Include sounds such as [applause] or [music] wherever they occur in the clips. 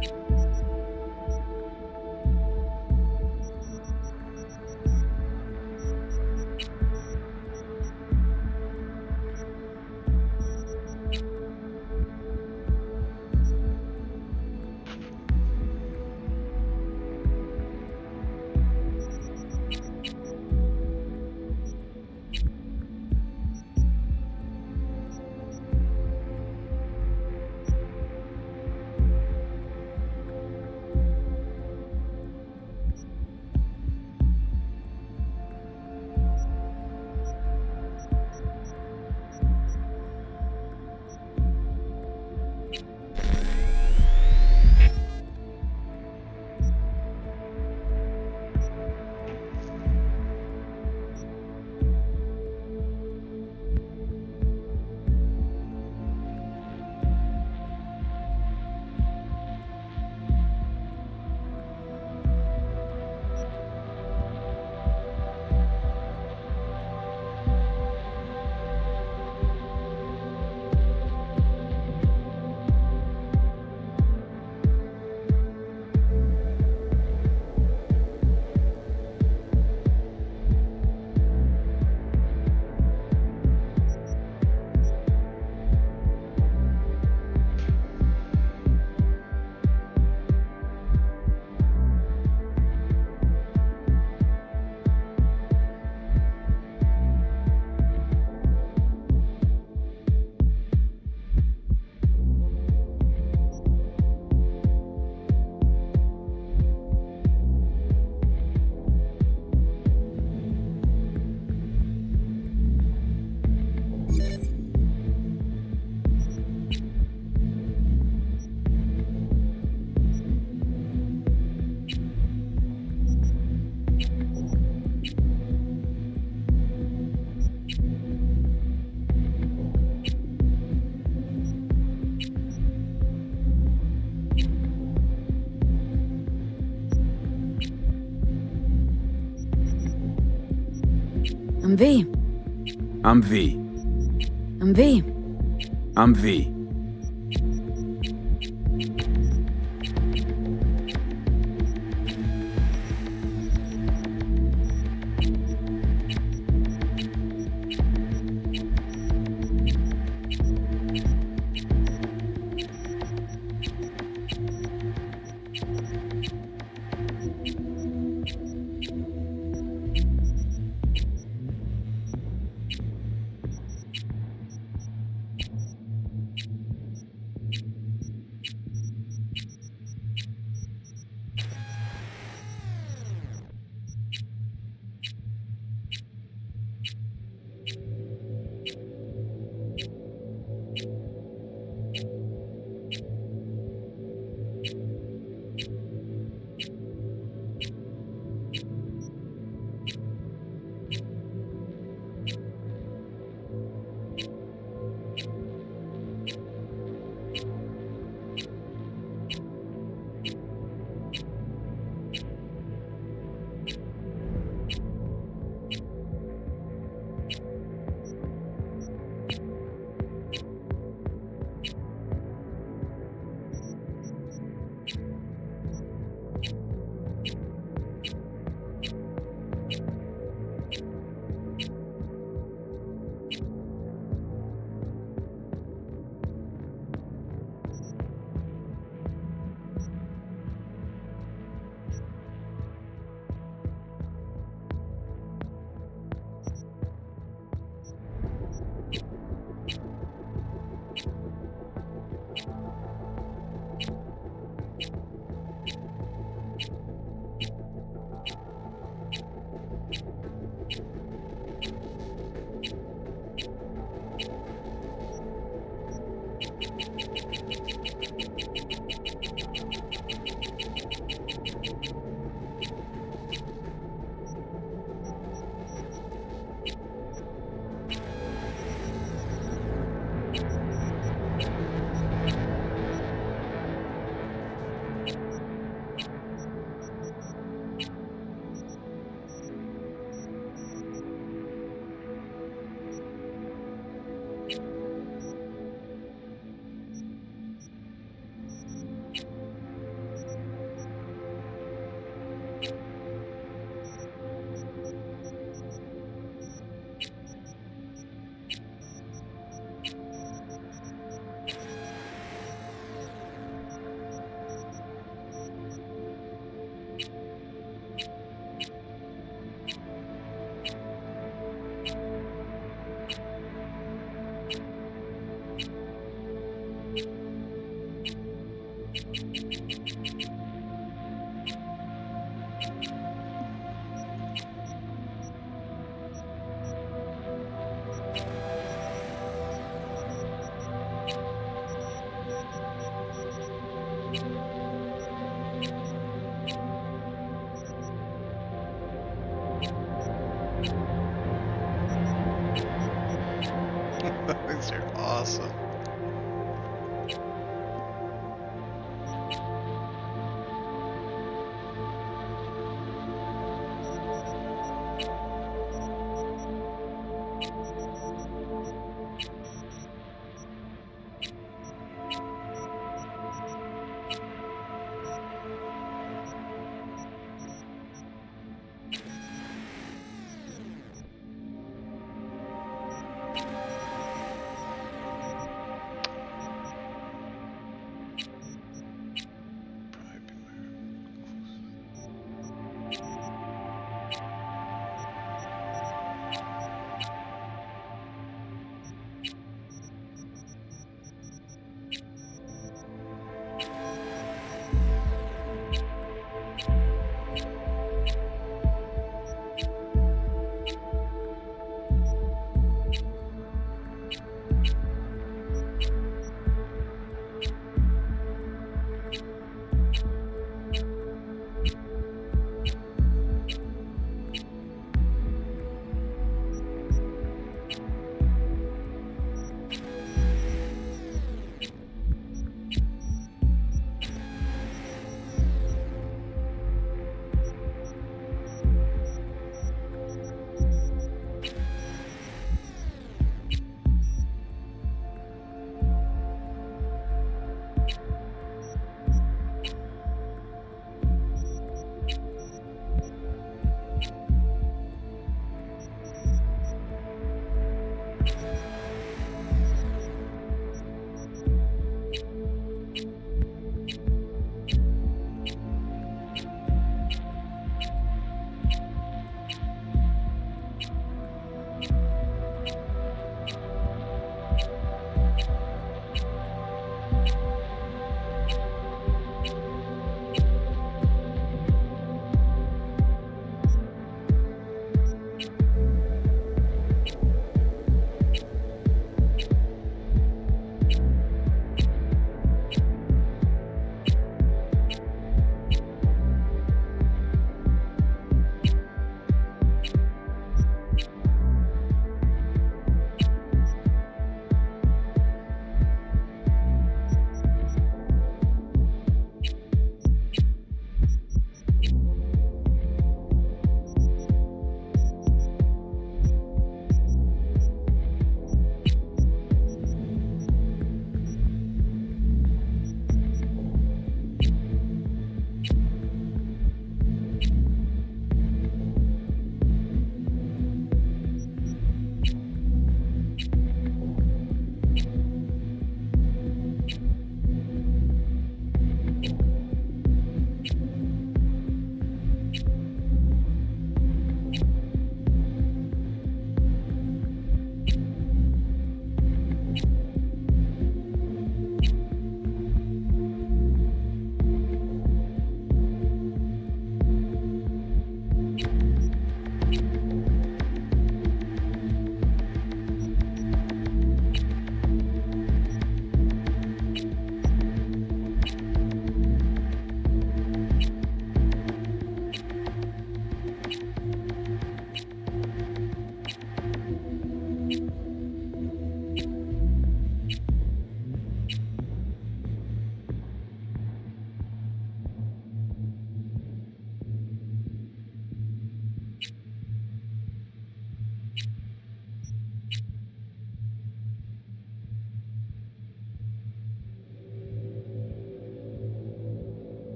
MV. I'm V. I'm V. I'm V. I'm V.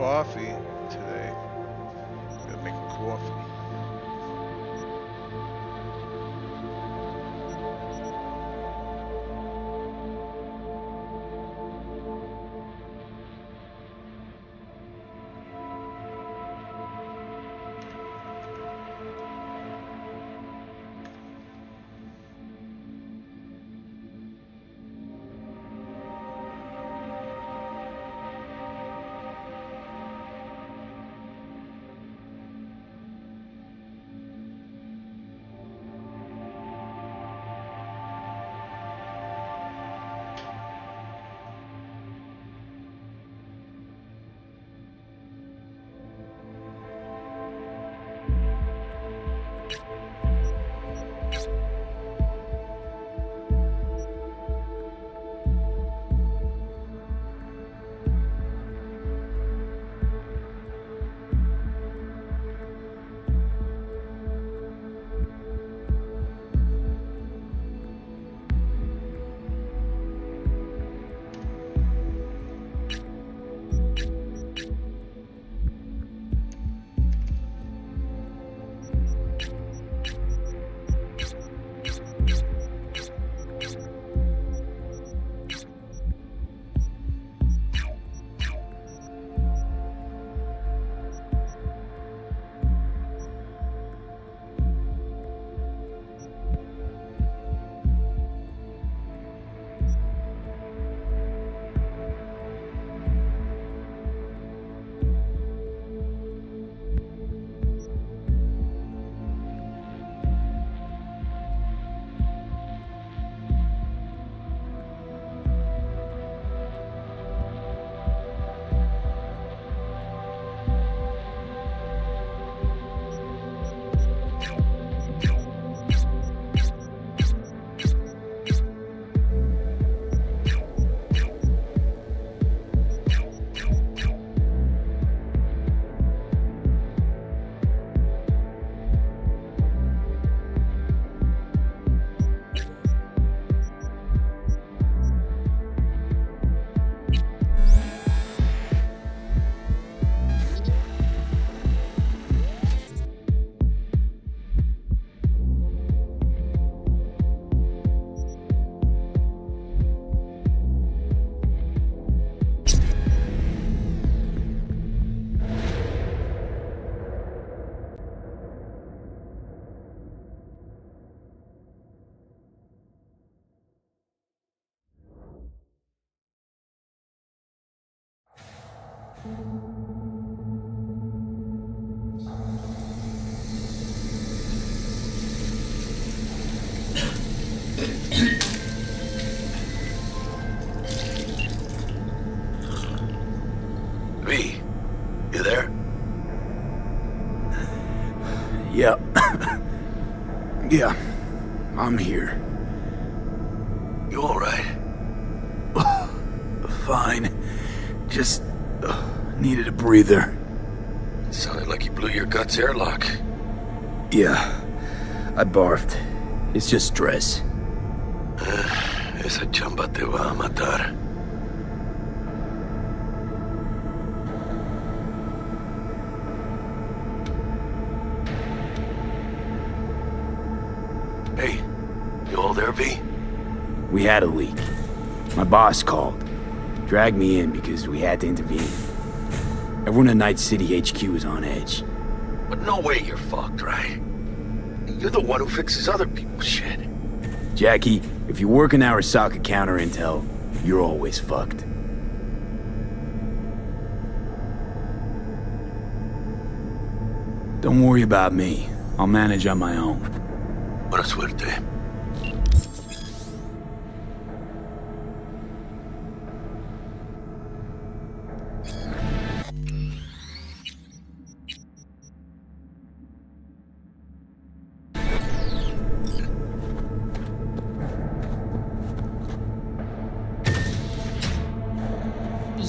coffee Yeah, I'm here. You alright? [laughs] Fine. Just uh, needed a breather. Sounded like you blew your guts airlock. Yeah, I barfed. It's just stress. [sighs] Esa chamba te va a matar. Had a leak. My boss called. Dragged me in because we had to intervene. Everyone at Night City HQ is on edge. But no way you're fucked, right? You're the one who fixes other people's shit. Jackie, if you work in Arasaka counter intel, you're always fucked. Don't worry about me. I'll manage on my own. Buena suerte.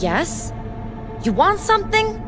Yes? You want something?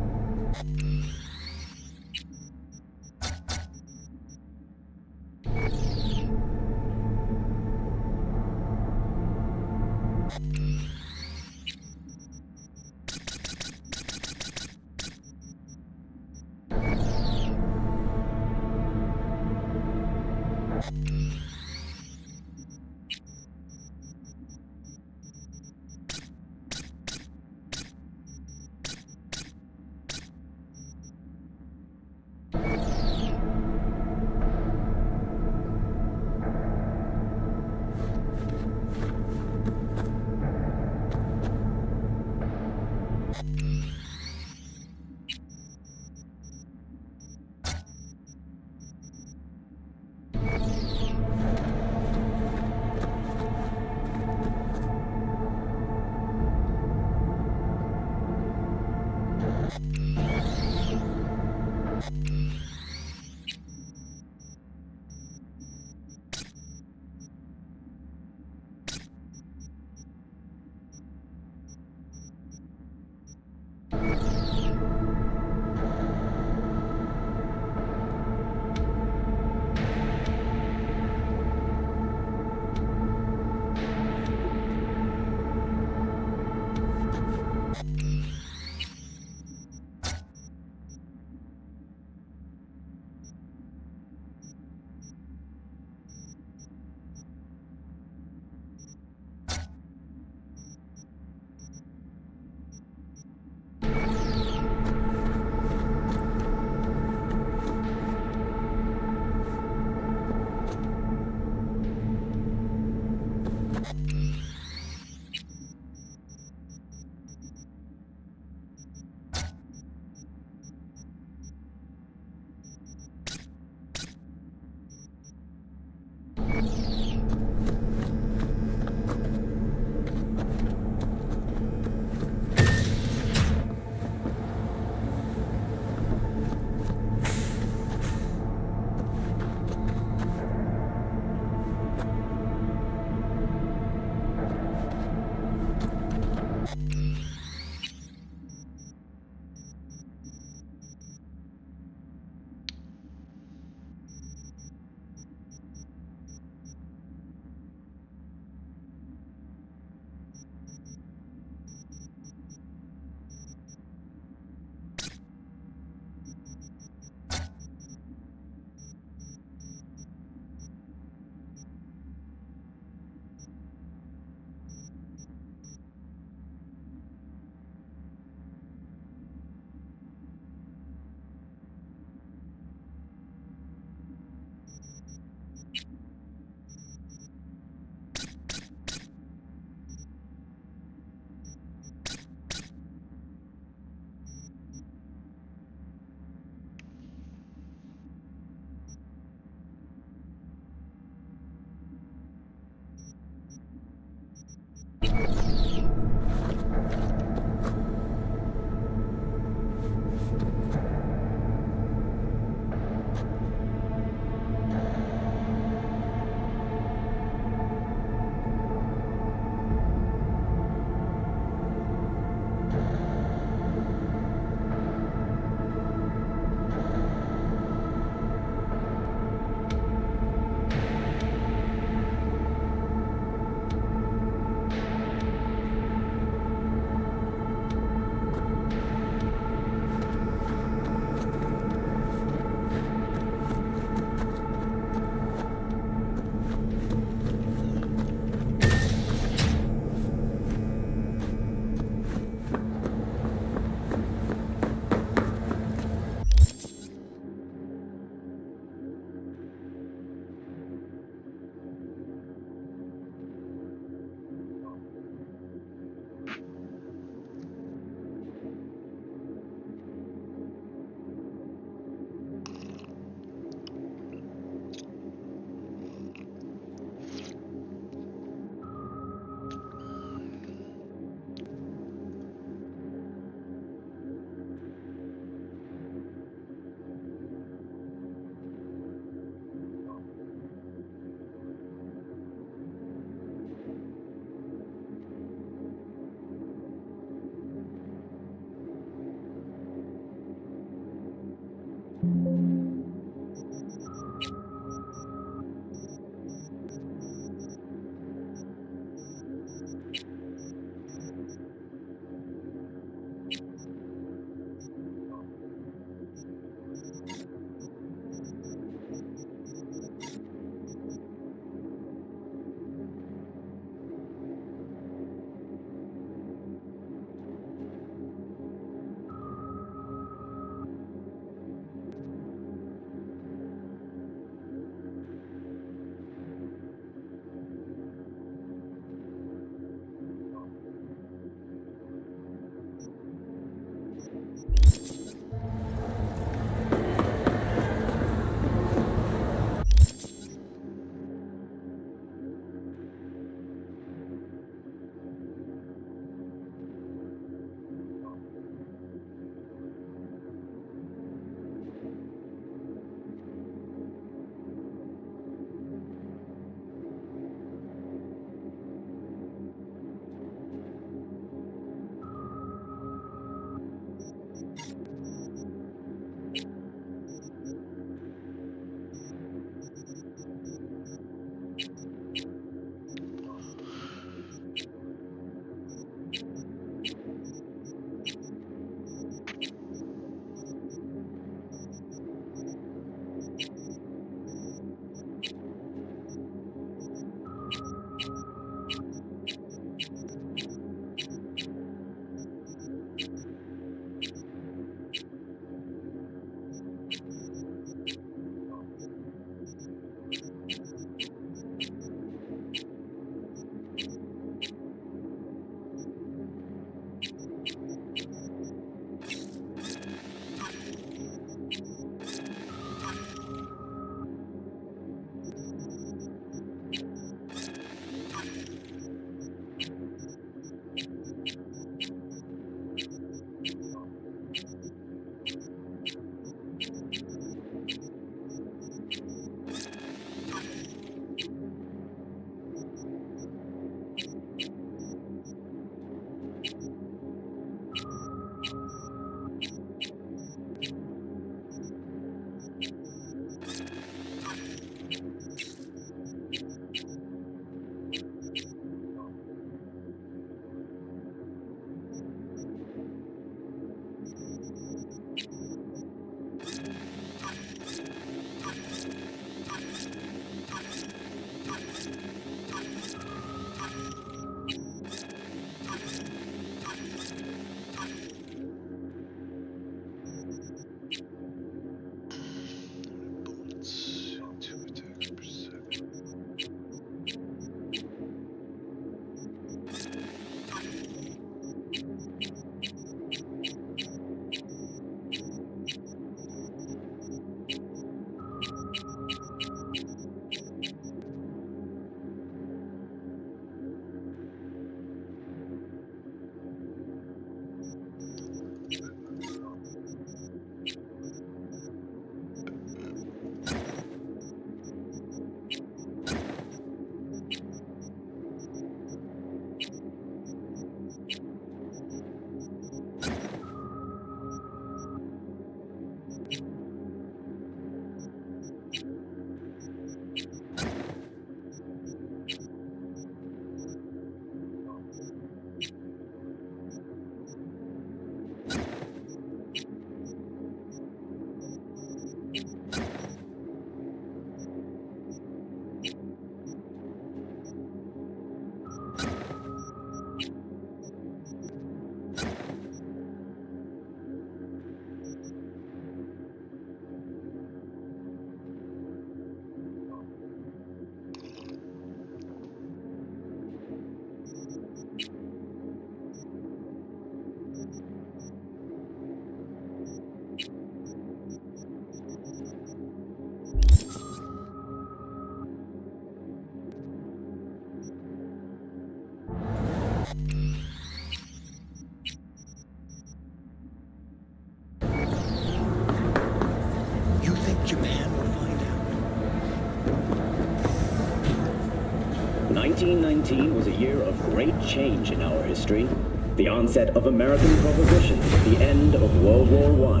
1919 was a year of great change in our history. The onset of American prohibition, the end of World War I.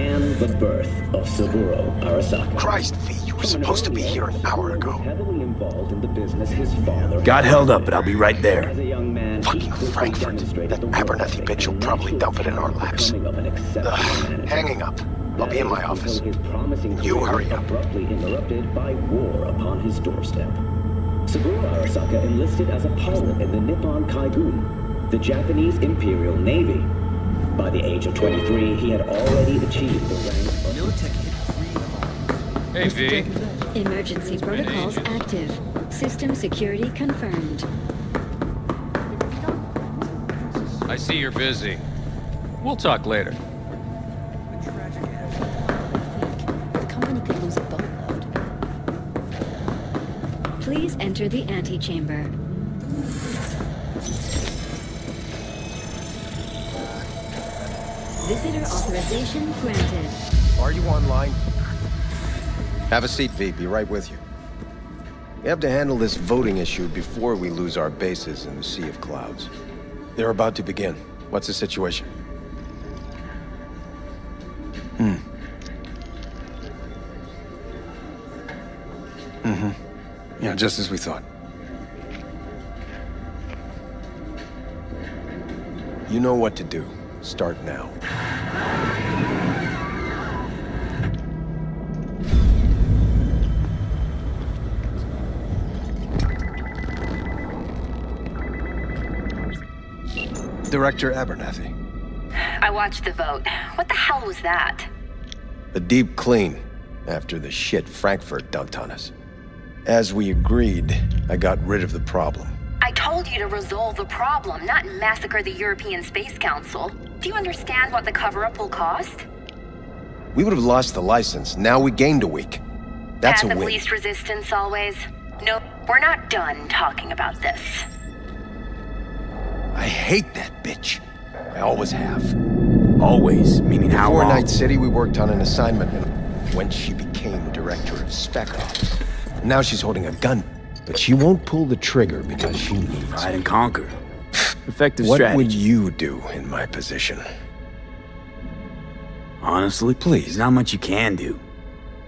and the birth of Saburo Arasaka. Christ, V, you were supposed to be here an hour ago. Heavily involved in the business his father. Got held up, but I'll be right there. As a young man, Fucking Frankfurt. That the Abernathy bitch will probably dump it in our laps. becoming of an exceptional Ugh, hanging up. I'll be in my office. until his promising You career hurry up. Abruptly interrupted by war upon his doorstep. Saburo Arasaka enlisted as a pilot in the Nippon Kaigun, the Japanese Imperial Navy. By the age of 23, he had already achieved the rank of Hey, V. Emergency protocols active. System security confirmed. I see you're busy. We'll talk later. Enter the antechamber. Visitor authorization granted. Are you online? Have a seat, V. Be right with you. We have to handle this voting issue before we lose our bases in the Sea of Clouds. They're about to begin. What's the situation? Yeah, just as we thought. You know what to do. Start now. Director Abernathy. I watched the vote. What the hell was that? A deep clean after the shit Frankfurt dumped on us. As we agreed, I got rid of the problem. I told you to resolve the problem, not massacre the European Space Council. Do you understand what the cover-up will cost? We would have lost the license. Now we gained a week. That's Path a of win. least resistance always. No, we're not done talking about this. I hate that bitch. I always have. Always, meaning how Before long? Night City, we worked on an assignment and when she became director of Spec Ops. Now she's holding a gun, but she won't pull the trigger because she needs. Divide and conquer. [sighs] Effective What strategy. would you do in my position? Honestly, Please. there's not much you can do.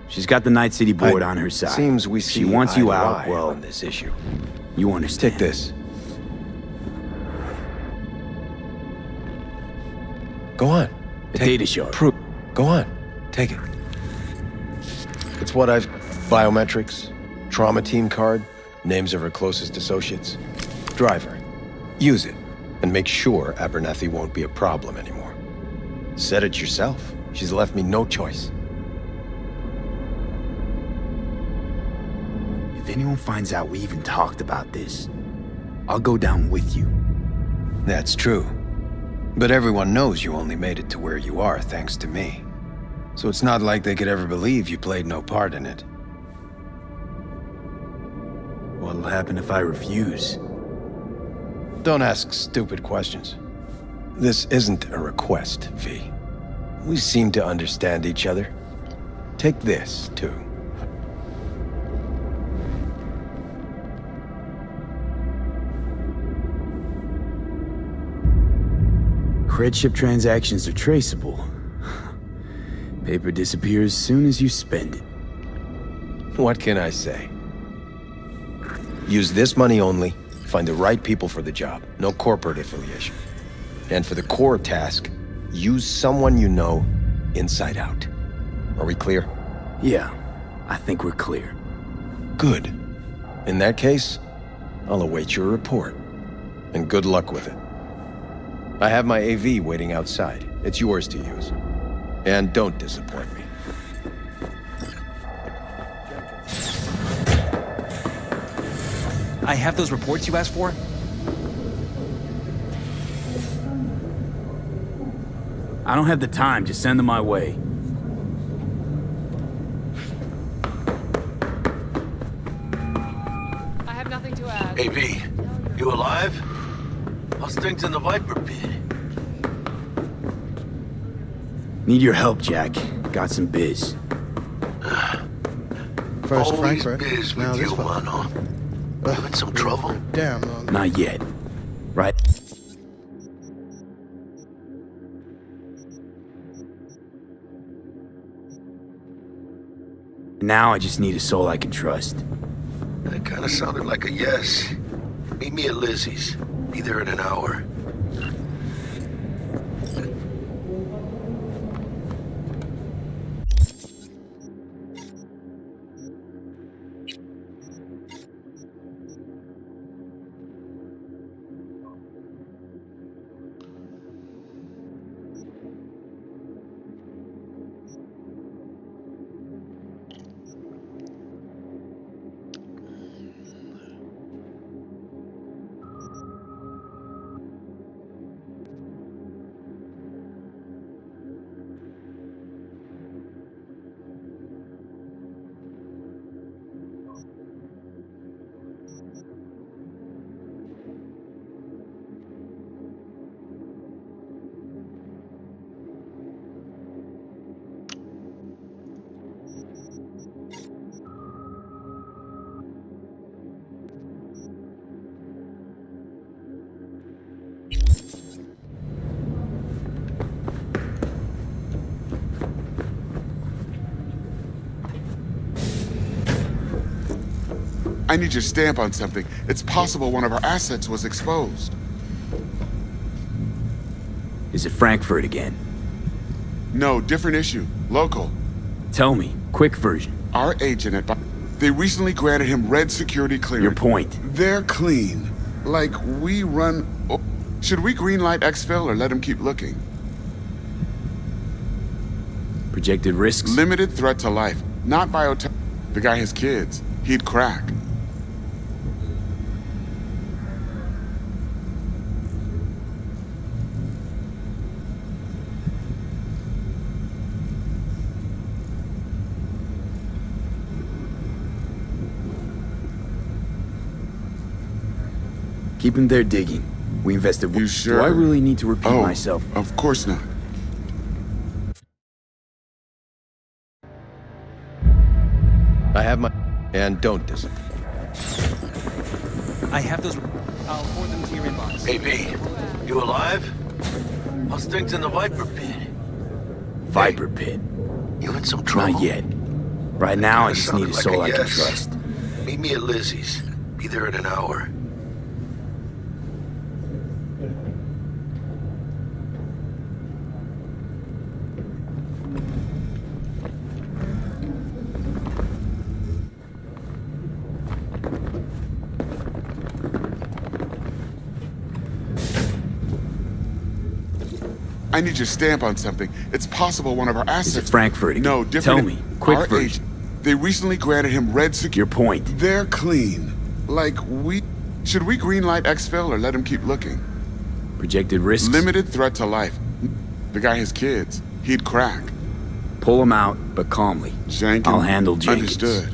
She's got the Night City board I- on her side. Seems we see she wants you out. Well, on this issue. you understand. Take this. Go on. The Take- data shard. Proof. Go on. Take it. It's what I've. Biometrics, trauma team card, names of her closest associates. Driver. Use it, and make sure Abernathy won't be a problem anymore. Said it yourself. She's left me no choice. If anyone finds out we even talked about this, I'll go down with you. That's true. But everyone knows you only made it to where you are thanks to me. So it's not like they could ever believe you played no part in it. What'll happen if I refuse? Don't ask stupid questions. This isn't a request, V. We seem to understand each other. Take this, too. Cred chip transactions are traceable. Paper disappears as soon as you spend it. What can I say? Use this money only, find the right people for the job, no corporate affiliation. And for the core task, use someone you know inside out. Are we clear? Yeah, I think we're clear. Good. In that case, I'll await your report. And good luck with it. I have my AV waiting outside. It's yours to use. And don't disappoint me. I have those reports you asked for? I don't have the time, just send them my way. I have nothing to add. Hey, V, you alive? How's things in the Viper pit? Need your help, Jack. Got some biz. [sighs] First Always Frankfurt, biz now with this you, one. Are you in some trouble? Damn. Long. Not yet. Right? Now I just need a soul I can trust. That kind of sounded like a yes. Meet me at Lizzie's. Be there in an hour. I need your stamp on something. It's possible one of our assets was exposed. Is it Frankfurt again? No, different issue. Local. Tell me, quick version. Our agent at... They recently granted him red security clearance. Your point. They're clean. Like, we run... Should we greenlight exfil or let him keep looking? Projected risks? Limited threat to life. Not biotech. The guy has kids. He'd crack. Keep him there digging. We invested... You sure? Do I really need to repeat oh, myself? of course not. I have my... And don't disappoint. I have those. I'll forward them to your inbox. Hey, V. You alive? How's things in the Viper Pit? Viper Pit. You in some trouble? Not yet. Right now, I just need a soul like I a can trust. Meet me at Lizzie's. Be there in an hour. I need your stamp on something. It's possible one of our assets... Is it Frankfurt again? No, different... Tell me, quick version. They recently granted him red security... Your point. They're clean. Like, we... Should we greenlight exfil or let him keep looking? Projected risks? Limited threat to life. The guy has kids. He'd crack. Pull him out, but calmly. Jenkins. I'll handle Jenkins. Understood.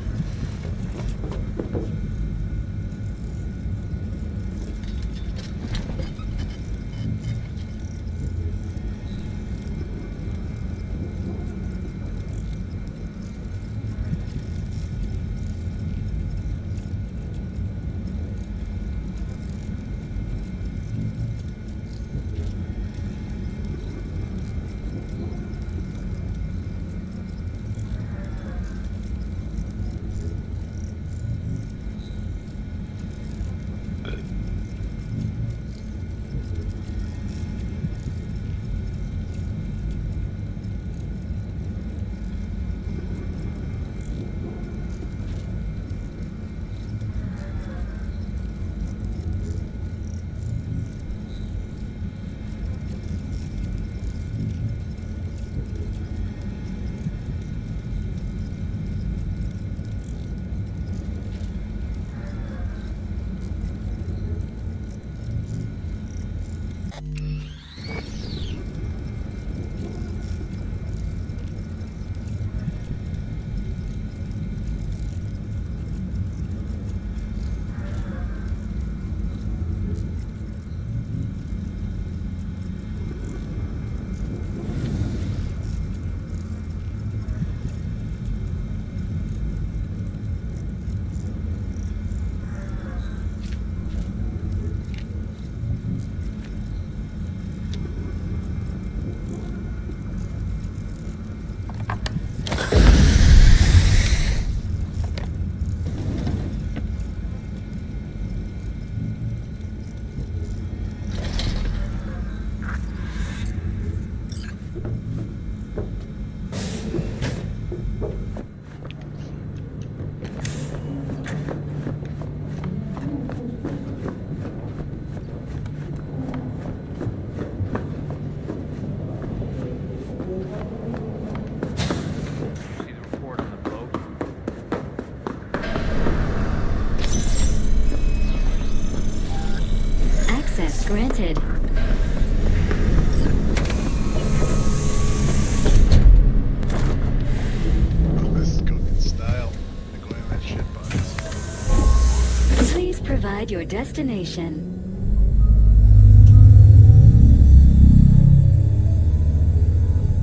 Your destination.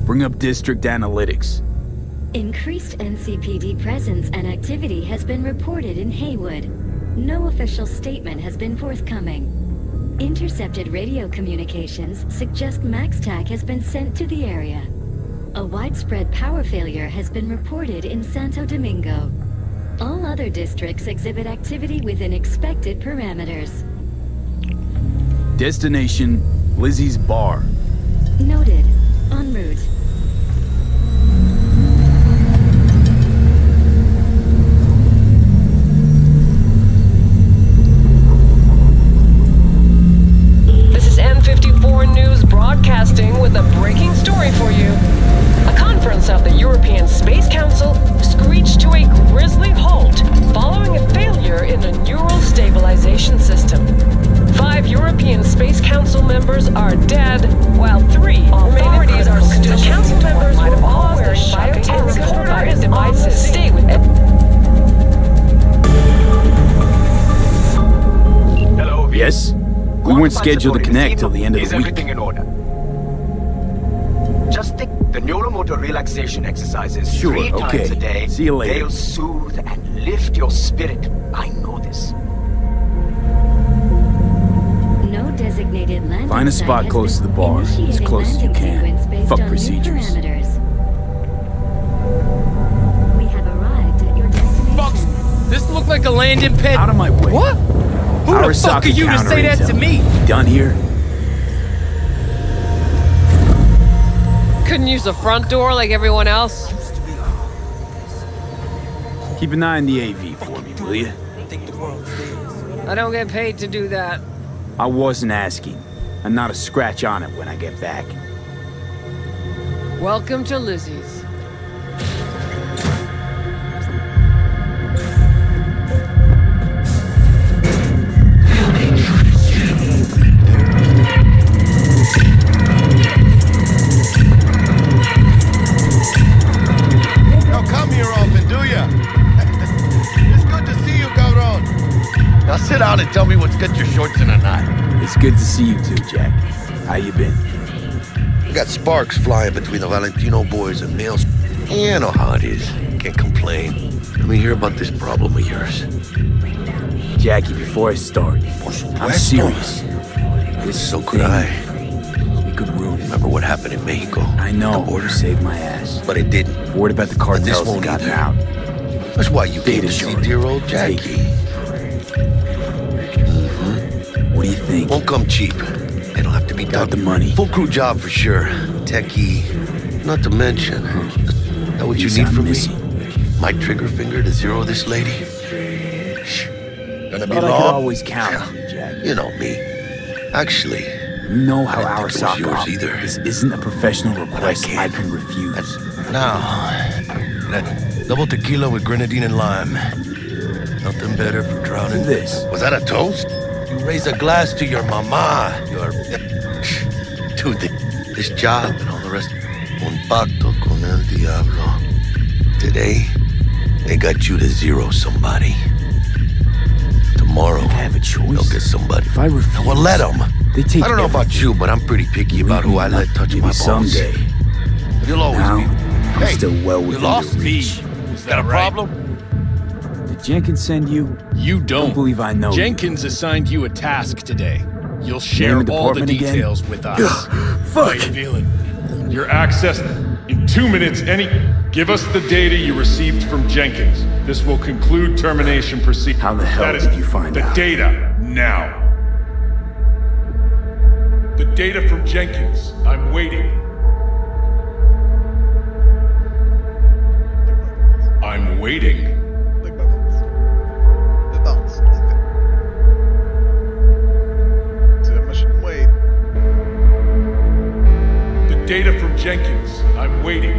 Bring up district analytics. Increased NCPD presence and activity has been reported in Heywood. No official statement has been forthcoming. Intercepted radio communications suggest MaxTac has been sent to the area. A widespread power failure has been reported in Santo Domingo. Other districts exhibit activity within expected parameters. Destination, Lizzie's Bar. Noted. Scheduled to connect till the end of Is the week. everything in order? Just take the neuromotor relaxation exercises Sure, three okay. times a day. See you later. They'll soothe and lift your spirit. I know this. No designated landing Find a spot close to the bar, as close as you can. Fuck procedures. parameters. We have arrived at your destination. This looked like a landing pad. Out of my way. What? Who the fuck are you to say that to me? Done here? Couldn't use the front door like everyone else? Keep an eye on the AV for me, will you? I don't get paid to do that. I wasn't asking. And not a scratch on it when I get back. Welcome to Lizzie's. See you too, Jack. How you been? We got sparks flying between the Valentino boys and males. You know how it is. Can't complain. Let me hear about this problem of yours. Jackie, before I start, I'm serious. This So thing, could I. We could ruin. Remember what happened in Mexico? I know. You saved my ass. But it didn't. Word about the this cartels had won't either. out. That's why you came Data to see dear old Jackie. What do you think? Won't come cheap. It'll have to be done. Got the money. Full crew job for sure. Techie. Not to mention. That what you need from missing. me? My trigger finger to zero this lady? Shh. Gonna be Thought I could long? always count on you, Jack. You know me. Actually, You know how I our didn't think it was sock yours op- either. This isn't a professional request I, can't. can refuse. now, that double tequila with grenadine and lime. Nothing better for drowning. This. Was that a toast? You raise a glass to your mama. Your. [laughs] Dude, th- this job and all the rest. Un pacto con el diablo. Today, they got you to zero somebody. Tomorrow, have a choice. they'll get somebody. If I refuse, Well, let them. They take I don't know about you, but I'm pretty picky about who I let touch my balls. someday. You'll always Now, be. I'm Hey, still well you within lost your reach. Is that a problem? Did Jenkins send you? You don't. Don't believe I know you. Jenkins assigned you a task today. You'll share the all the department again? details with us. Fuck. feeling? Your access in two minutes. Any, give us the data you received from Jenkins. This will conclude termination proceedings. How the hell that did you find the out? data now? The data from Jenkins. I'm waiting. I'm waiting. Jenkins. I'm waiting.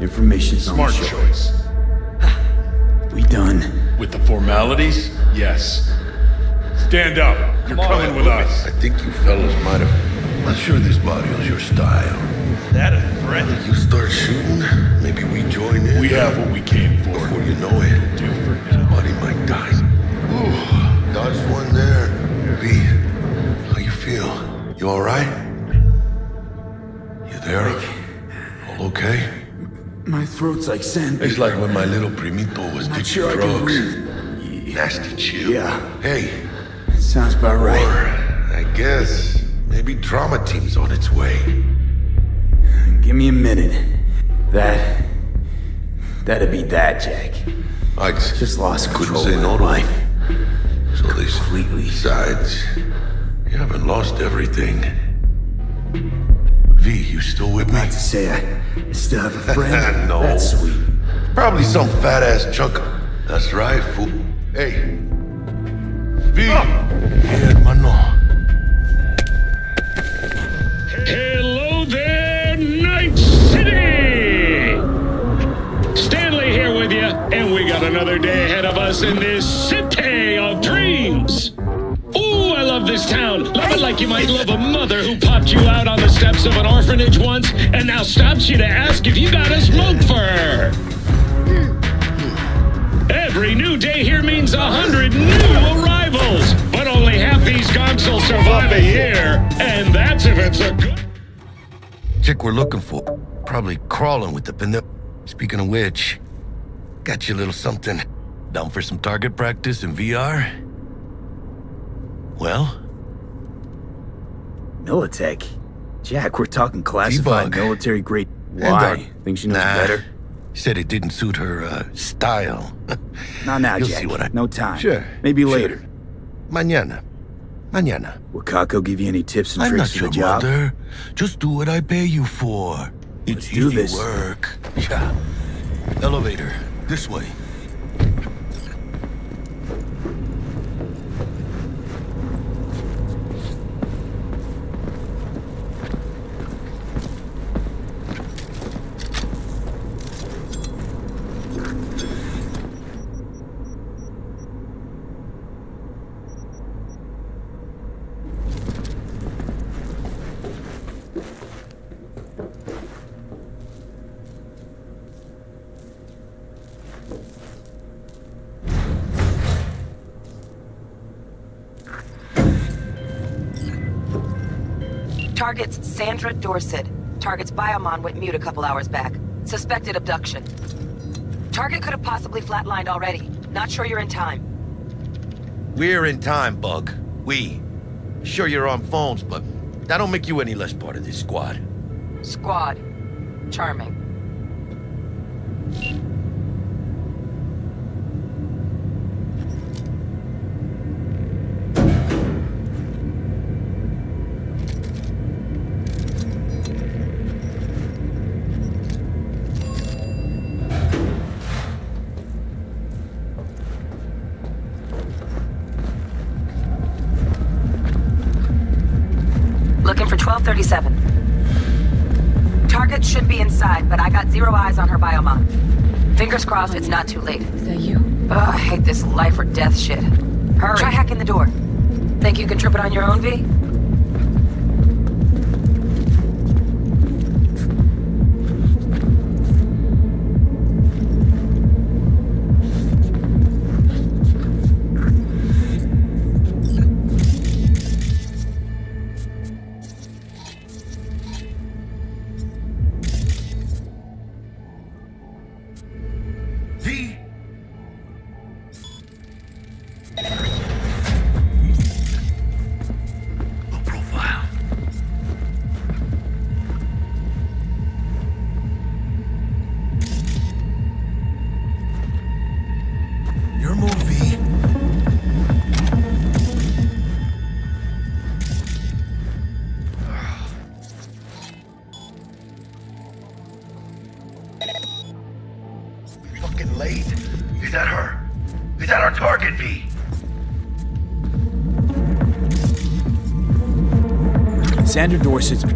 Information's on Smart the show. choice. [sighs] We done? With the formalities, yes. Stand up. You're coming with us. I think you fellas might have. I'm not sure this barrio's your style. That a threat? You start shooting, maybe we join in. We have what we came for. Before you know it, Do for now. somebody might die. Ooh, dodged one there. V, how you feel? You all right? You there? All okay? My throat's like sand. It's like when my little primito was Not taking sure I can drugs. breathe. Nasty chill. Yeah. Hey, Sounds about right. or right. I guess maybe trauma team's on its way. Give me a minute. That... That'd be that, Jack. I Just lost couldn't control say of no my to life. So they Completely. Besides, you haven't lost everything. V, you still with me? Not to say I still have a [laughs] friend. No. That's sweet. Probably some fat ass chunk. That's right, fool. Hey. V. Oh. Hey, hermano. And we got another day ahead of us in this city of dreams. Ooh, I love this town. Love it like you might love a mother who popped you out on the steps of an orphanage once and now stops you to ask if you got a smoke for her. Every new day here means a hundred new arrivals, but only half these gonks will survive a year, and that's if it's a good. Chick we're looking for. Probably crawling with the pin. Speaking of which, got you a little something. Down for some target practice in VR? Well, Militech? Jack, we're talking classified military grade. Why? our- Think she knows Nah. better? said it didn't suit her uh, style. Not now, [laughs] You'll Jack. see what I- No time. Sure, Maybe sure. later. Mañana. Mañana. Will Kako give you any tips and I'm tricks for the job? mother. Just do what I pay you for. It's Let's do easy this. work. Yeah. Elevator. This way. Target's Sandra Dorset. Target's biomon went mute a couple hours back. Suspected abduction. Target could have possibly flatlined already. Not sure you're in time. We're in time, Bug. We. Sure you're on phones, but that don't make you any less part of this squad. Squad. Charming. It's not too late.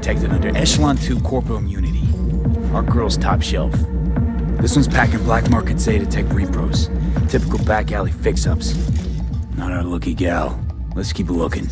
Protected under Echelon 2 Corpo Immunity. Our girl's top shelf. This one's packing black market Zetatech repros. Typical back alley fix-ups. Not our lucky gal. Let's keep looking.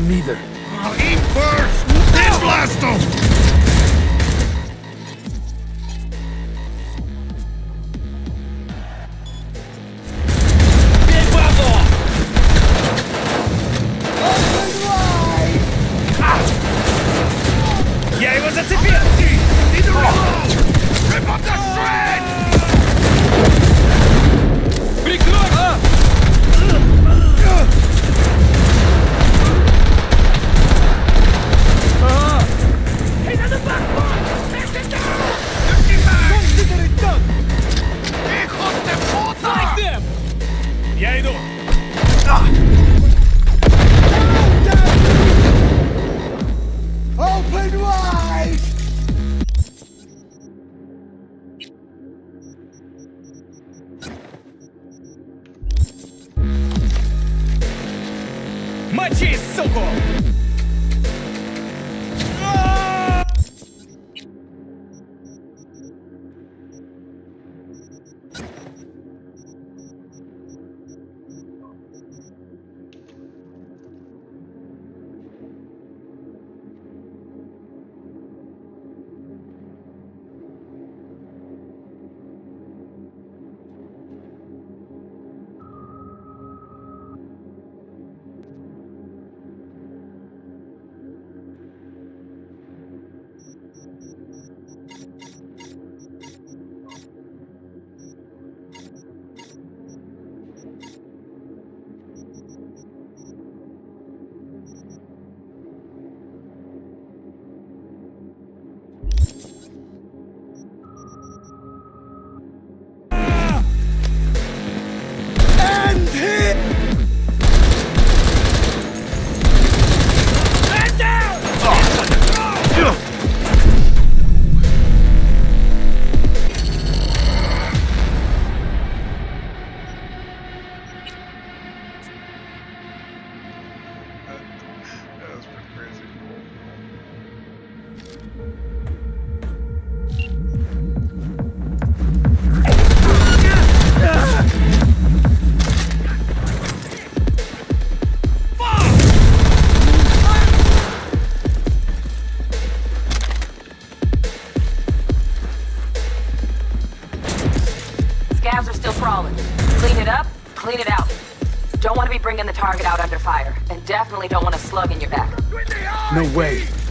Not neither. Macie, suko!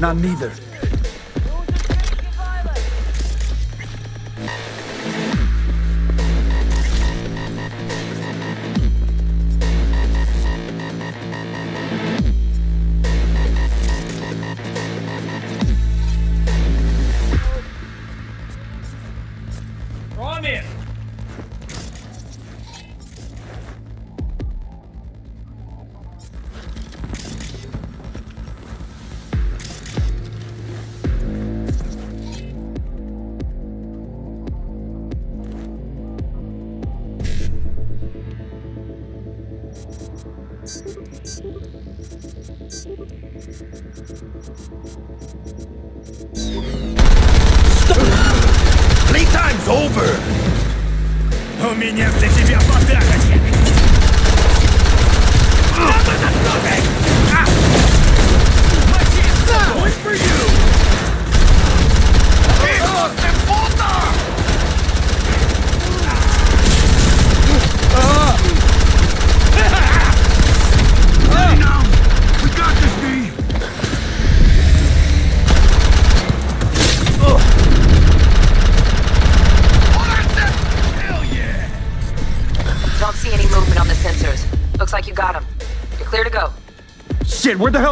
Not neither.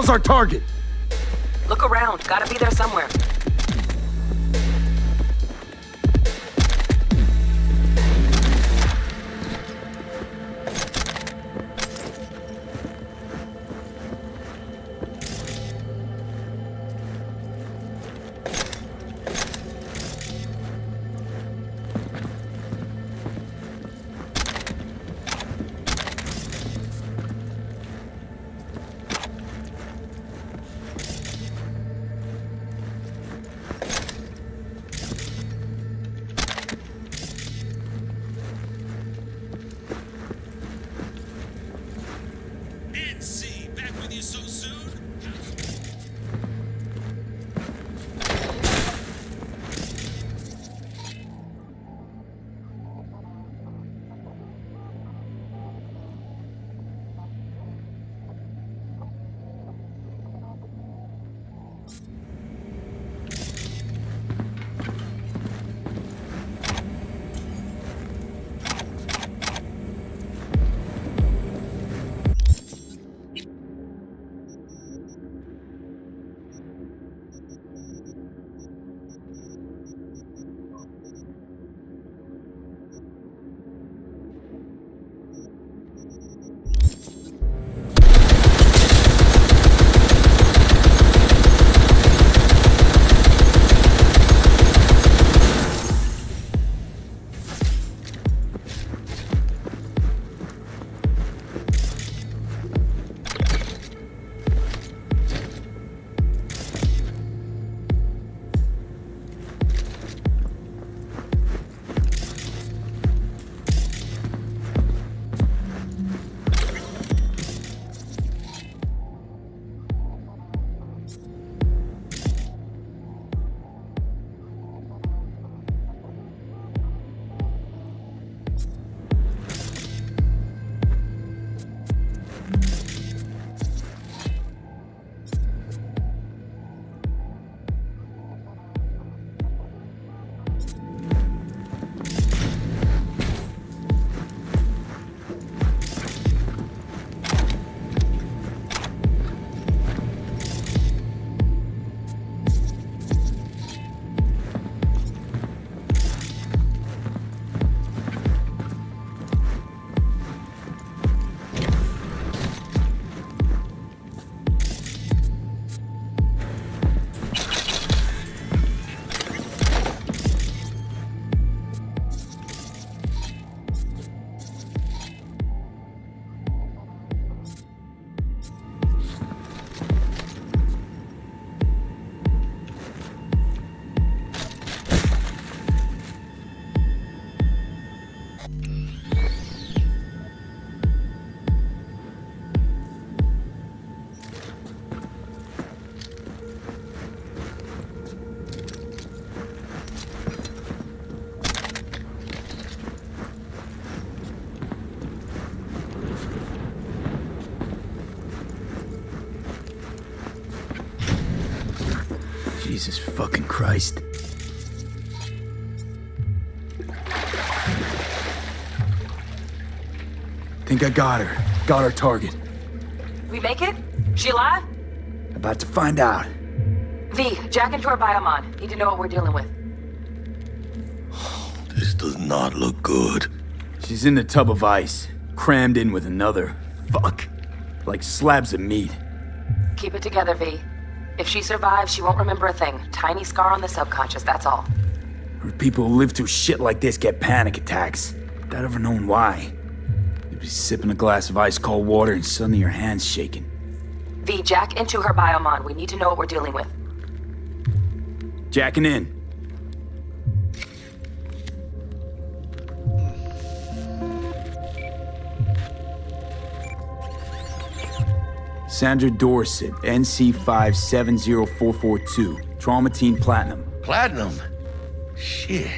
Our target? Jesus fucking Christ. Think I got her. Got our target. We make it? She alive? About to find out. V, jack into her biomon. Need to know what we're dealing with. This does not look good. She's in the tub of ice, crammed in with another. Fuck. Like slabs of meat. Keep it together, V. If she survives, she won't remember a thing. Tiny scar on the subconscious, that's all. Heard people who live through shit like this get panic attacks. Without ever knowing why. You'd be sipping a glass of ice cold water and suddenly your hand's shaking. V, jack into her biomon. We need to know what we're dealing with. Jacking in. Sandra Dorset, NC570442, Trauma Team Platinum. Platinum? Shit.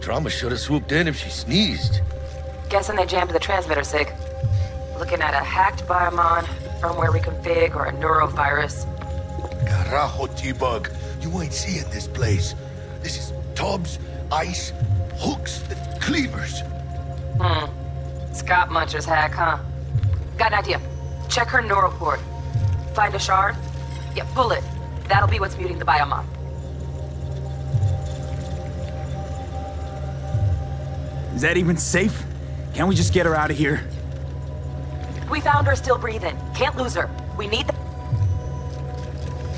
Trauma should have swooped in if she sneezed. Guessing they jammed the transmitter, Sig. Looking at a hacked biomon, firmware reconfig, or a neurovirus. Carajo, T-Bug. You ain't seeing this place. This is tubs, ice, hooks, and cleavers. Hmm. Scott Muncher's hack, huh? Got an idea. Check her neural port. Find a shard? Yeah, pull it. That'll be what's muting the biomon. Is that even safe? Can't we just get her out of here? We found her still breathing. Can't lose her. We need the...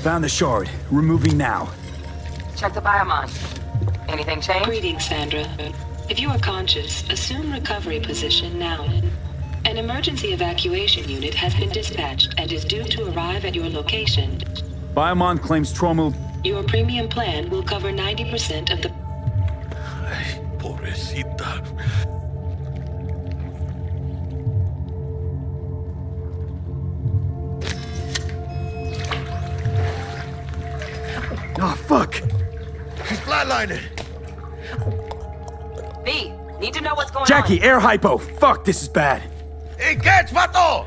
Found the shard. Removing now. Check the biomon. Anything change? Greetings, Sandra. If you are conscious, assume recovery position now. An emergency evacuation unit has been dispatched and is due to arrive at your location. Biomon claims trauma. Your premium plan will cover 90% of the... Ay, Pobrecita. Oh, fuck! She's flatlining. V, need to know what's going Jackie, on. Jackie, air hypo! Fuck, this is bad. Catch, vato!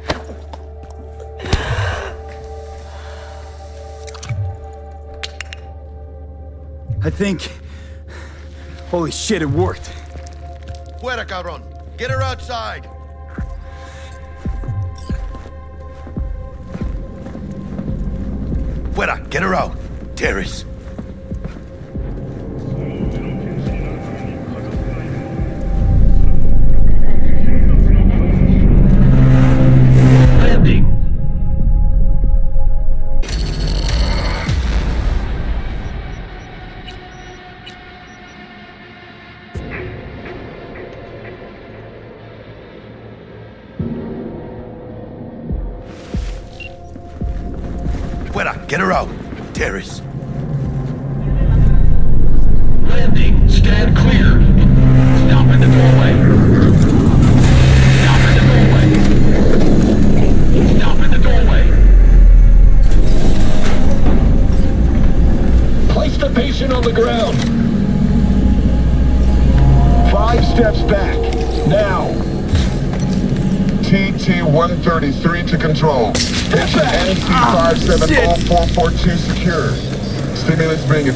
I think... Holy shit, it worked. Fuera, cabrón. Get her outside. Fuera, get her out. Terrace.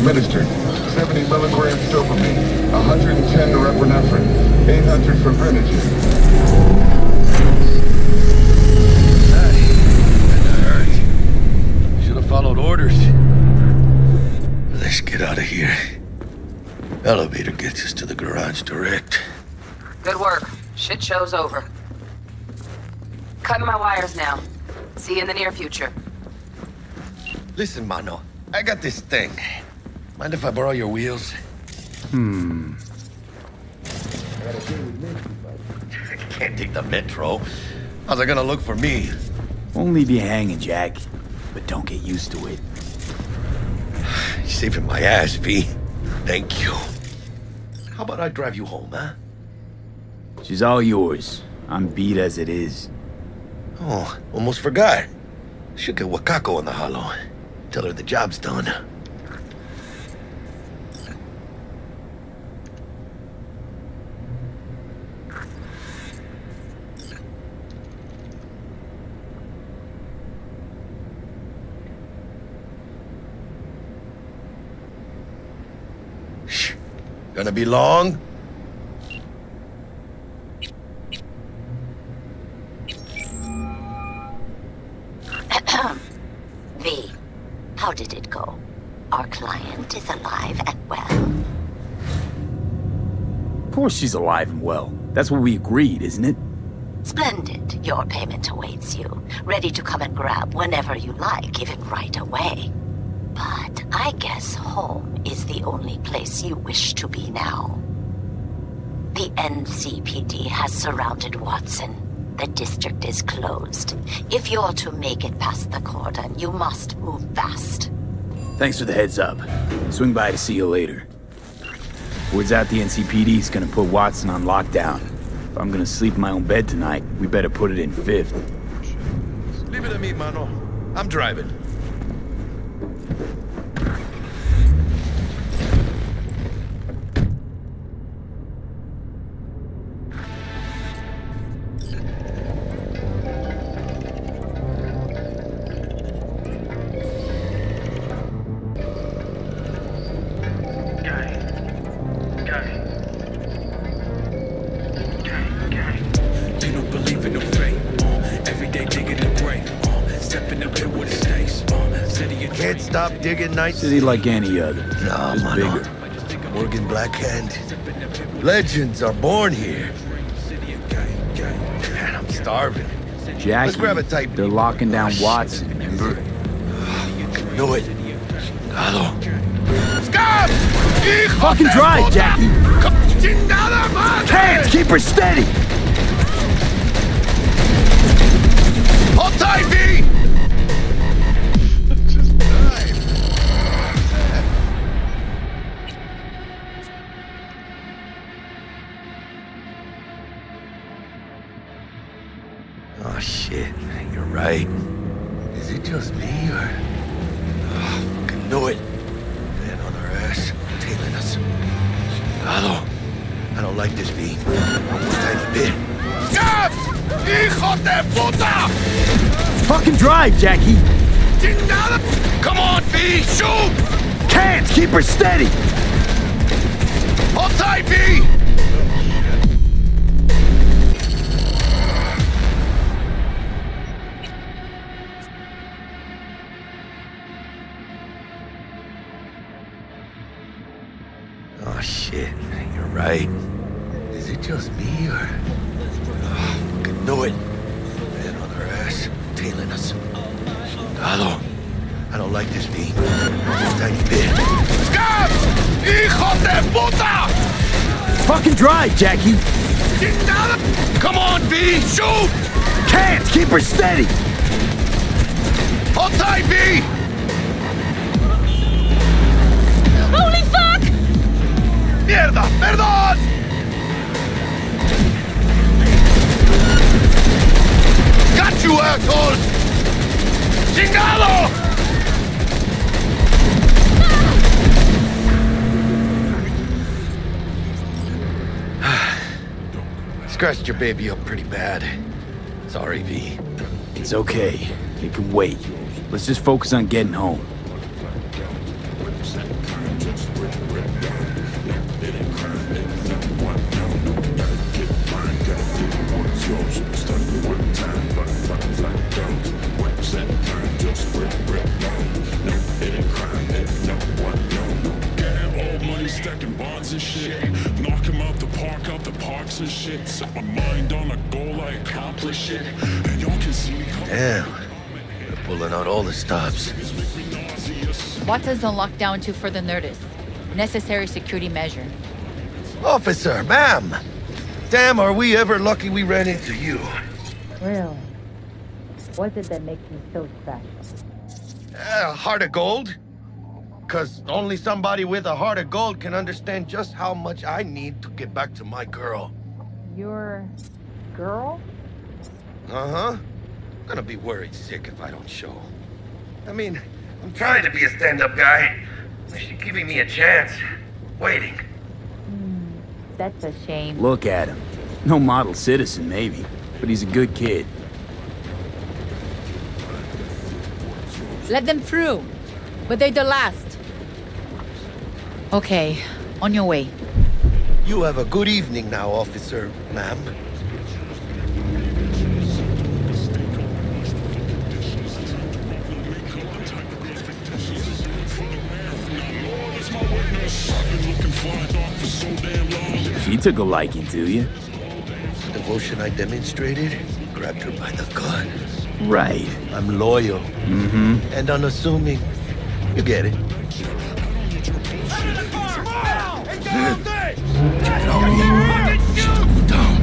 Administered. 70 milligrams dopamine, 110 norepinephrine, 800 fibrinogen. Should have followed orders. Let's get out of here. Elevator gets us to the garage direct. Good work. Shit show's over. Cutting my wires now. See you in the near future. Listen, mano. I got this thing. Mind if I borrow your wheels? Hmm. I [laughs] can't take the metro. How's it gonna look for me? Leave you hanging, Jack. But don't get used to it. [sighs] You're saving my ass, V. Thank you. How about I drive you home, huh? She's all yours. I'm beat as it is. Oh, almost forgot. Should get Wakako in the hollow. Tell her the job's done. Gonna be long? V, how did it go? Our client is alive and well. Of course she's alive and well. That's what we agreed, isn't it? Splendid. Your payment awaits you, ready to come and grab whenever you like, even right away. But I guess home is the only place you wish to be now. The NCPD has surrounded Watson. The district is closed. If you're to make it past the cordon, you must move fast. Thanks for the heads up. Swing by to see you later. Word's out the NCPD's gonna put Watson on lockdown. If I'm gonna sleep in my own bed tonight, we better put it in fifth. Leave it to me, mano. I'm driving. Thank you. Stop digging nights. City like any other. No, just mano. bigger. Morgan Blackhand. Legends are born here. Man, I'm starving. Jackie, Let's grab a tight they're locking down Watson, remember? Knew it. Chingado. Scab! Hijo Fucking de drive, puta! Jackie! Chingada madre! Hands, keep her steady! Hold Your baby up pretty bad. Sorry, V. It's okay. You can wait. Let's just focus on getting home. Watson's on lockdown to further notice. Necessary security measure. Officer, ma'am! Damn, are we ever lucky we ran into you. Really? What's it that makes you so special? Uh, heart of gold? Because only somebody with a heart of gold can understand just how much I need to get back to my girl. Your girl? Uh huh. I'm gonna be worried sick if I don't show. I mean, I'm trying to be a stand up guy. She's giving me a chance. Waiting. Hmm, that's a shame. Look at him. No model citizen, maybe, but he's a good kid. Let them through. But they're the last. Okay, on your way. You have a good evening now, officer, ma'am. Took a liking to you. The Devotion I demonstrated grabbed her by the gun. Right. I'm loyal Mm-hmm. and unassuming. You get it. Down.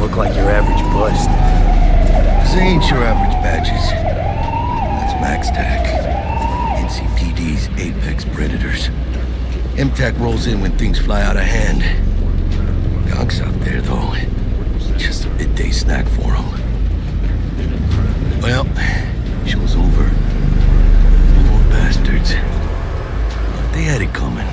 Look like your average bust? These ain't your average badges. That's MaxTac. NCPD's apex predators. MaxTac rolls in when things fly out of hand. Gonks out there, though. Just a midday snack for them. Well, show's over. Poor bastards. Thought They had it coming.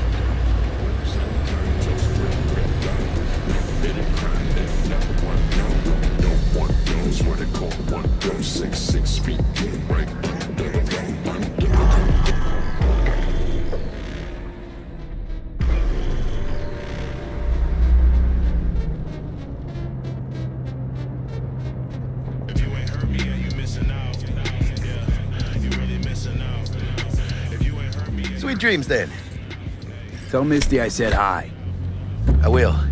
Sweet dreams, then. Tell Misty I said hi. I will.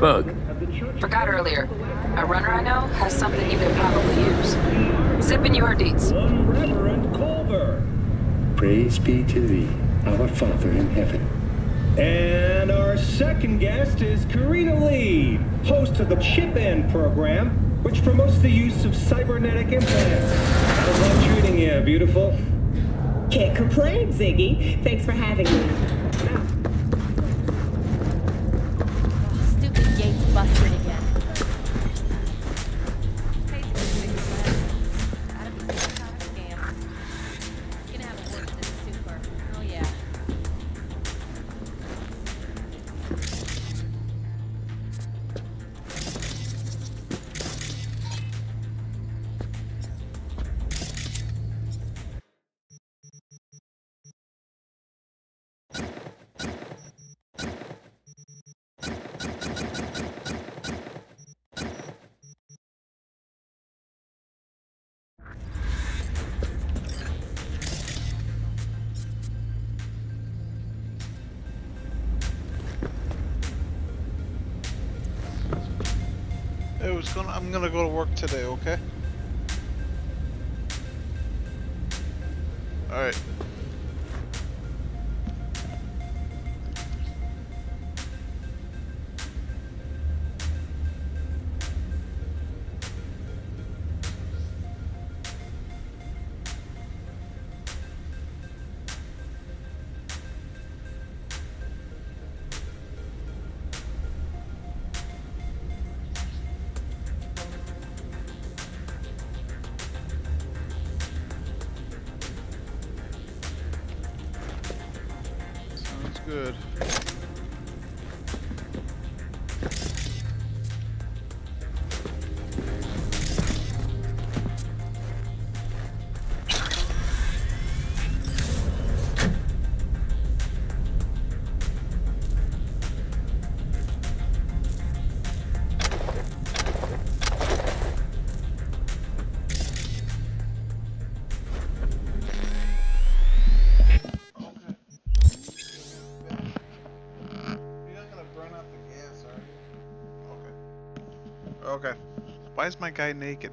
Bug. Forgot earlier. A runner I know has something you could probably use. Zipping your deets. Reverend Culver. Praise be to thee, our Father in heaven. And our second guest is Karina Lee, host of the Chip In program, which promotes the use of cybernetic implants. How's that treating you, beautiful? Can't complain, Ziggy. Thanks for having me. Go to work today. Okay. All Why is my guy naked?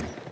you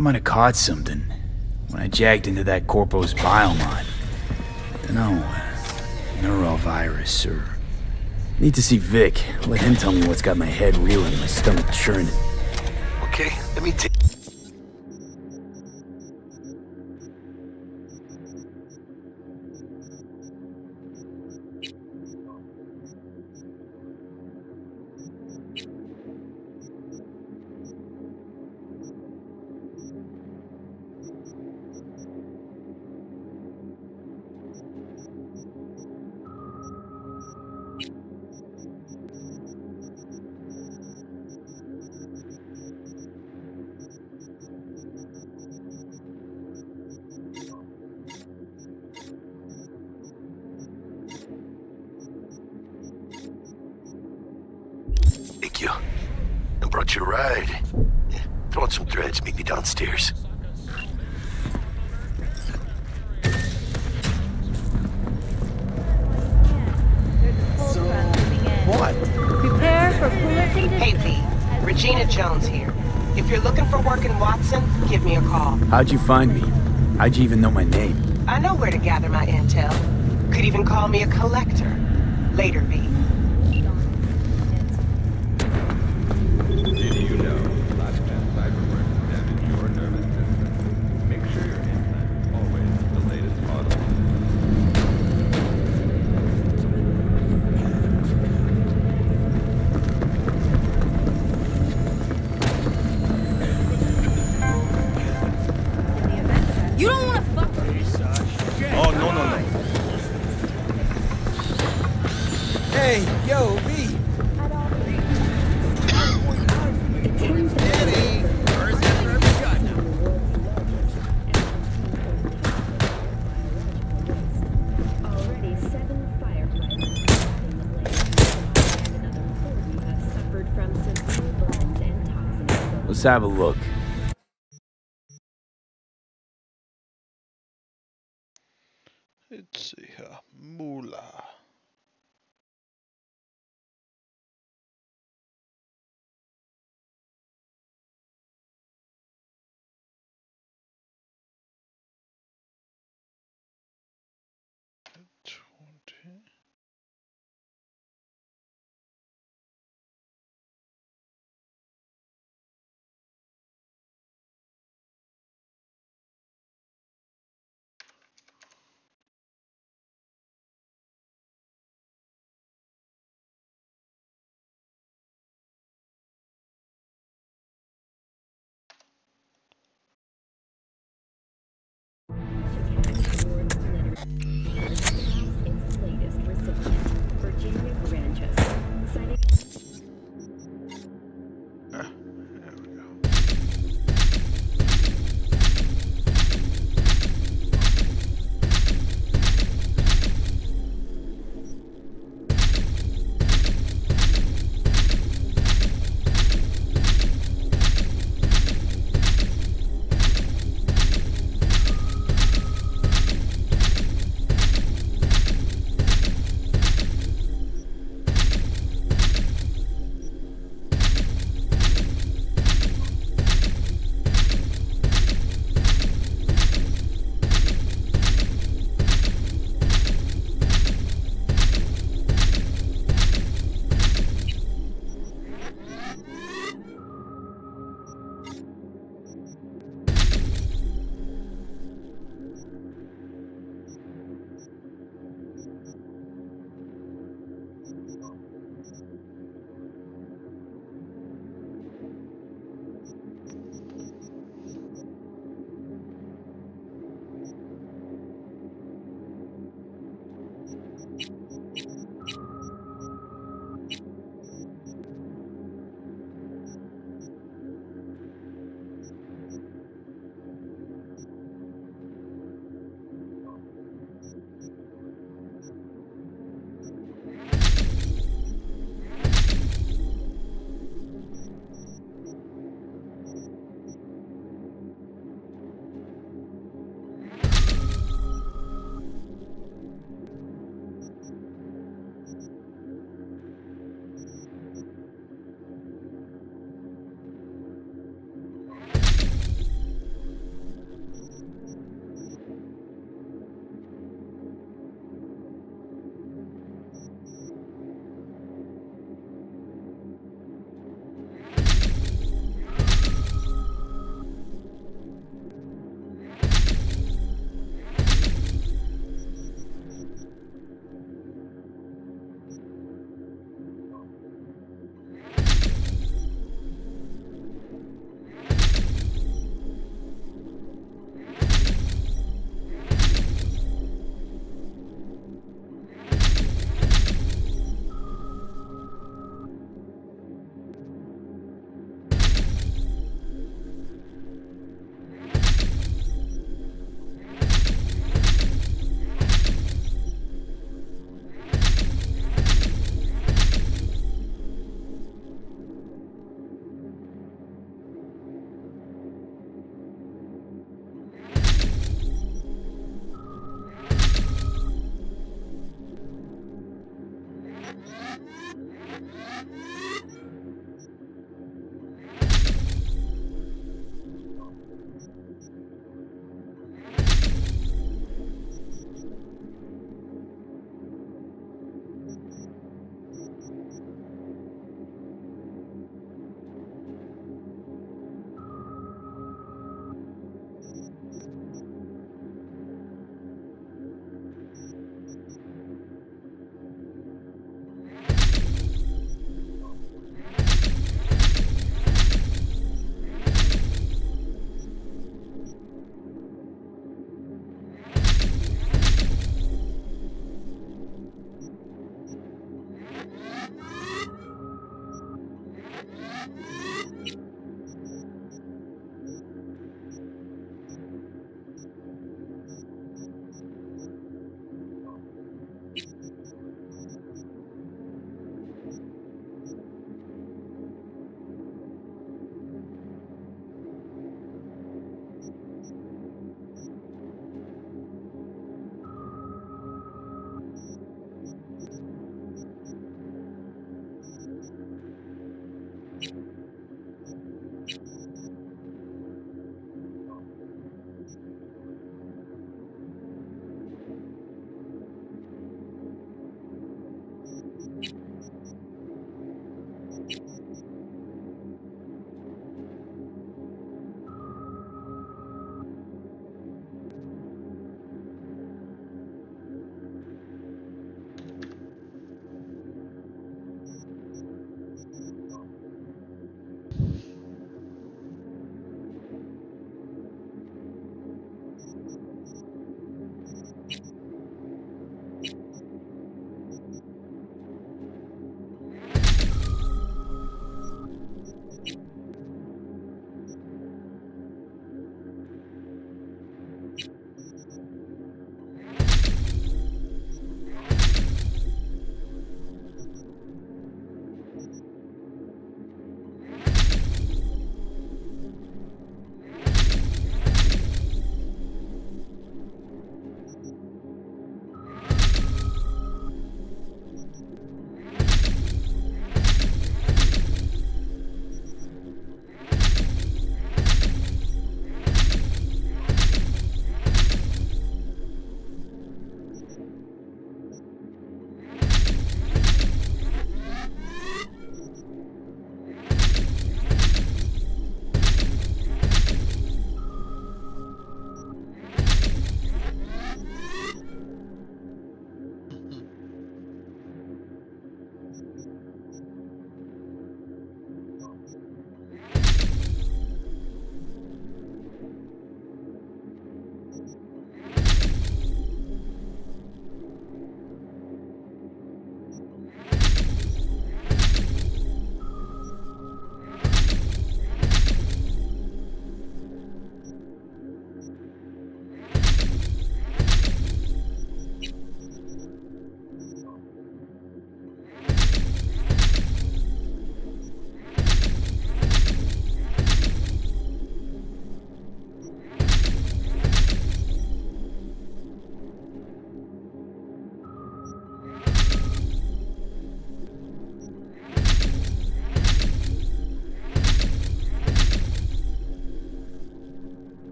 I might have caught something when I jagged into that Corpo's biomod. Dunno, neurovirus or... Need to see Vic. Let him tell me what's got my head reeling, my stomach churning. Let's have a look.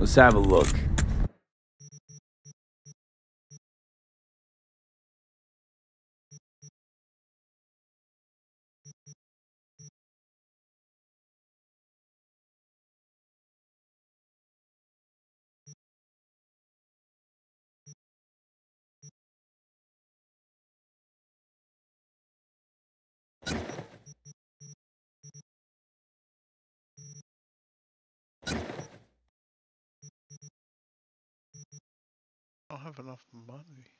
Let's have a look. I don't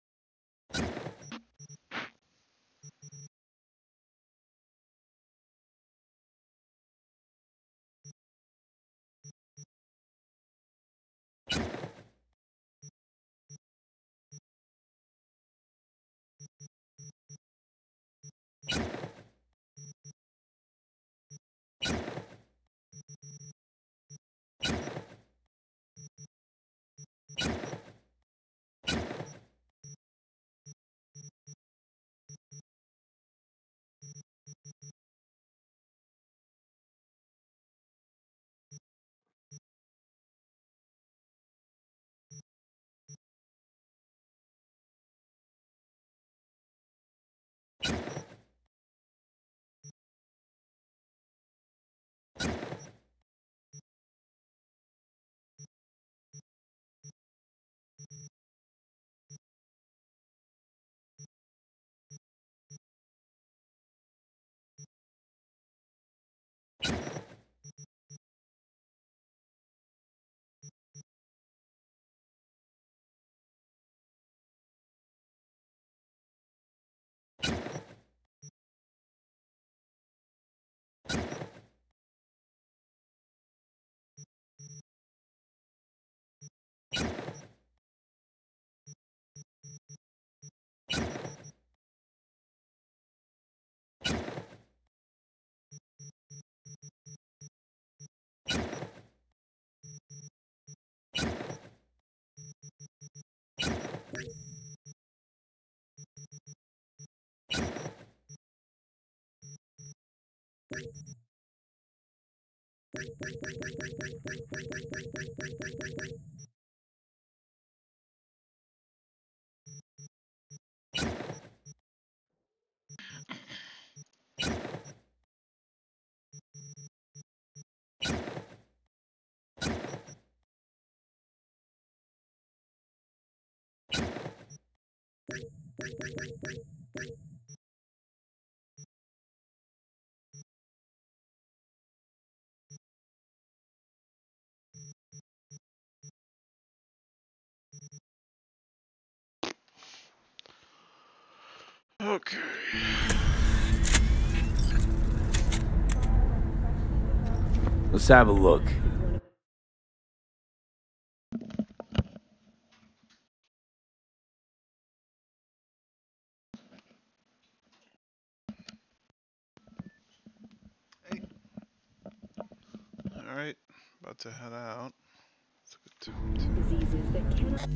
have enough [laughs] Okay. Let's have a look. Hey. Alright, about to head out. Let's go to Diseases that cannot.